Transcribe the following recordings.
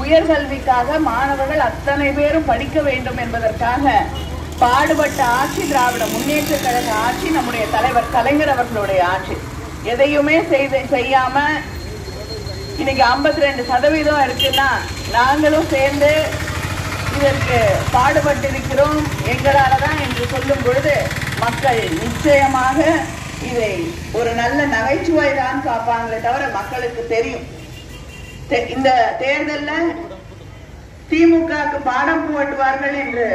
உயர்கல்விக்காக மாணவர்கள் அத்தனை பேரும் படிக்க வேண்டும் என்பதற்காக பாடுபட்ட ஆட்சி திராவிட முன்னேற்ற கழக ஆட்சி நம்முடைய தலைவர் கலைஞர் அவர்களுடைய ஆட்சி. எதையுமே செய்த செய்யாம இன்னைக்கு 52% ரெண்டு சதவீதம் இருக்குன்னா நாங்களும் சேர்ந்து இதற்கு பாடுபட்டிருக்கிறோம். எங்களால தான் என்று சொல்லும் பொழுது மக்கள் நிச்சயமாக இதை ஒரு நல்ல நகைச்சுவை தான் பார்ப்பாங்களே தவிர மக்களுக்கு தெரியும். இந்த தேர்தல்ல திமுகவுக்கு பாடம் புகட்டுவார்கள் என்று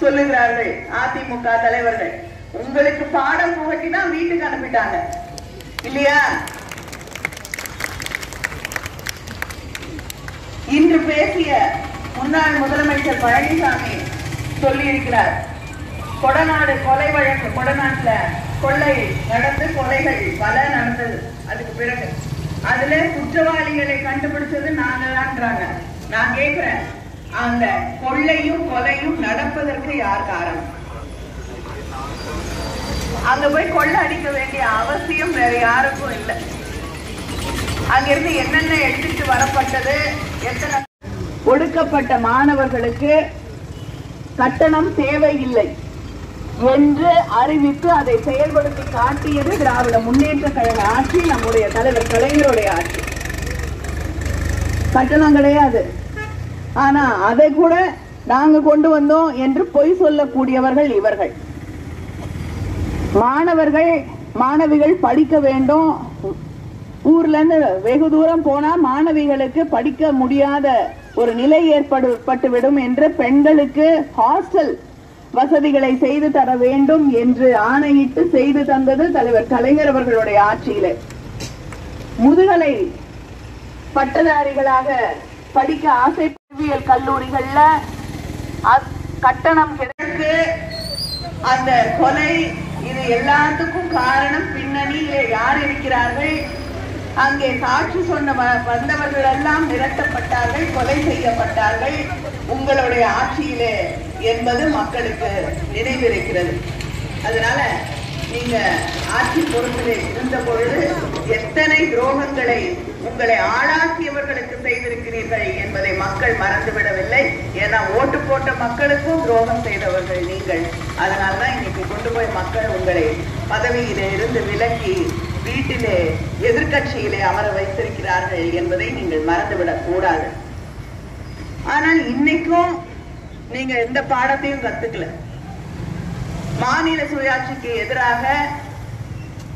சொல்லுகிறார்கள் அதிமுக தலைவர்கள். உங்களுக்கு பாடம் புகட்டி தான் வீட்டுக்கு அனுப்பிட்டாங்க. இல்லையா? இன்று பேசிய முன்னாள் முதலமைச்சர் பழனிசாமி சொல்லியிருக்கிறார். கொடநாடு கொலை வழக்கு கொடநாட்டுல கொள்ளை நடந்து கொலைகள் பல நடந்தது. அதுக்கு பிறகு அதுல குற்றவாளிகளை கண்டுபிடிச்சது நாங்க தான்றாங்க நான் கேக்குறேன். அந்த கொள்ளையும் கொலையும் நடப்பதற்கு யார் காரணம்? அங்க போய் கொள்ளை அடிக்க வேண்டிய அவசியம் வேற யாருக்கும் இல்லை. அங்கிருந்து என்னென்ன எடுத்துட்டு வரப்பட்டது எத்தனை ஒடுக்கப்பட்ட மாணவர்களுக்கு கட்டணம் தேவையில்லை. என்று அறிவித்து அதை செயல்படுத்தி காட்டியது திராவிட முன்னேற்ற கழக ஆட்சி நம்முடைய தலைவர் கலைஞருடைய ஆட்சி. கட்டணம் கிடையாது. ஆனா அதை கூட நாங்க கொண்டு வந்தோம் என்று பொய் சொல்லக்கூடியவர்கள் இவர்கள். மாணவர்கள் மாணவிகள் படிக்க வேண்டும். ஊர்ல இருந்து வெகு தூரம் போனா மாணவிகளுக்கு படிக்க முடியாத ஒரு நிலை ஏற்பட்டுவிடும் என்று பெண்களுக்கு ஹாஸ்டல் வசதிகளை செய்து தர வேண்டும் என்று ஆணையிட்டு செய்து தந்தது தலைவர் கலைஞர் அவர்களுடைய ஆட்சியிலே. முதுகலை பட்டதாரிகளாக படிக்க ஆசை அறிவியல் கல்லூரிகள்ல கட்டணம் கிடைக்கு அந்த கொலை இது எல்லாத்துக்கும் காரணம் பின்னணியிலே யார் இருக்கிறார்கள்? அங்கே சாட்சி சொன்ன வ- வந்தவர்கள் எல்லாம் மிரட்டப்பட்டார்கள் கொலை செய்யப்பட்டார்கள். உங்களுடைய ஆட்சியிலே என்பது மக்களுக்கு நினைவிருக்கிறது. அதனால நீங்க ஆட்சி பொறுப்பிலே இருந்த பொழுது எத்தனை துரோகங்களை உங்களை ஆளாக்கியவர்களுக்கு செய்திருக்கிறீர்கள் என்பதை மக்கள் மறந்துவிடவில்லை. ஏன்னா ஓட்டு போட்ட மக்களுக்கும் துரோகம் செய்தவர்கள் நீங்கள். அதனால்தான் இன்னைக்கு கொண்டு போய் மக்கள் உங்களை பதவியிலே இருந்து விலக்கி வீட்டிலே எதிர்க்கட்சியிலே அமர வைத்திருக்கிறார்கள் என்பதை நீங்கள் மறந்துவிடக் கூடாது ஆனால் இன்னைக்கும் நீங்க எந்த பாடத்தையும் கத்துக்கல. மாநில சுயாட்சிக்கு எதிராக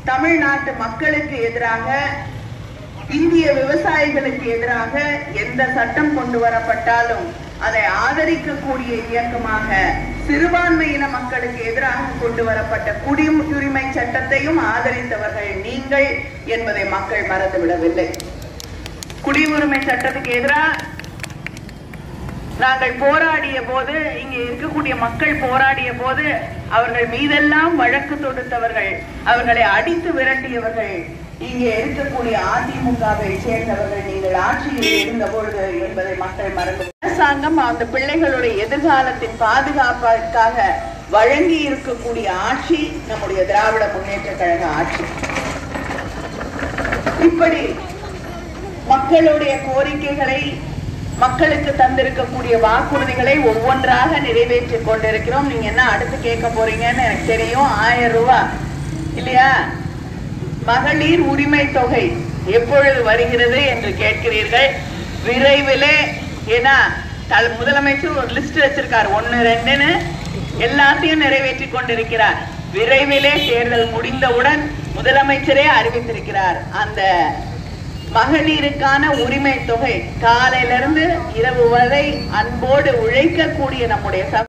தமிழ்நாட்டு மக்களுக்கு எதிராக இந்திய விவசாயிகளுக்கு எதிராக எந்த சட்டம் கொண்டு வரப்பட்டாலும் அதை ஆதரிக்கக்கூடிய இயக்கமாக சிறுபான்மையின மக்களுக்கு எதிராக கொண்டு வரப்பட்ட குடியுரிமை சட்டத்தையும் ஆதரித்தவர்கள் நீங்கள் என்பதை மக்கள் மறந்துவிடவில்லை. குடியுரிமை சட்டத்துக்கு எதிராக நாங்கள் போராடிய போது இங்கே இருக்கக்கூடிய மக்கள் போராடிய போது அவர்கள் மீதெல்லாம் வழக்கு தொடுத்தவர்கள் அவர்களை அடித்து விரட்டியவர்கள் இங்கே இருக்கக்கூடிய அதிமுகவை சேர்ந்தவர்கள் நீங்கள் ஆட்சியில் இருந்த பொழுது என்பதை மக்கள் மறந்து அரசாங்கம் அந்த பிள்ளைகளுடைய எதிர்காலத்தின் பாதுகாப்பிற்காக வழங்கி இருக்கக்கூடிய ஆட்சி நம்முடைய திராவிட முன்னேற்ற கழக ஆட்சி. இப்படி மக்களுடைய கோரிக்கைகளை மக்களுக்கு தந்திருக்கக்கூடிய வாக்குறுதிகளை ஒவ்வொன்றாக நிறைவேற்றி கொண்டிருக்கிறோம். நீங்க என்ன அடுத்து கேட்க போறீங்கன்னு எனக்கு தெரியும். ஆயிரம் ரூபாய் இல்லையா? மகளிர் உரிமை தொகை எப்பொழுது வருகிறது என்று கேட்கிறீர்கள்? விரைவிலே. ஏன்னா முதலமைச்சர் ஒரு லிஸ்ட் வச்சிருக்கார். ஒன்னு ரெண்டுன்னு எல்லாத்தையும் நிறைவேற்றி கொண்டிருக்கிறார். விரைவிலே தேர்தல் முடிந்தவுடன் முதலமைச்சரே அறிவித்திருக்கிறார். அந்த மகளிருக்கான உரிமை தொகை காலையிலிருந்து இரவு வரை அன்போடு உழைக்கக்கூடிய நம்முடைய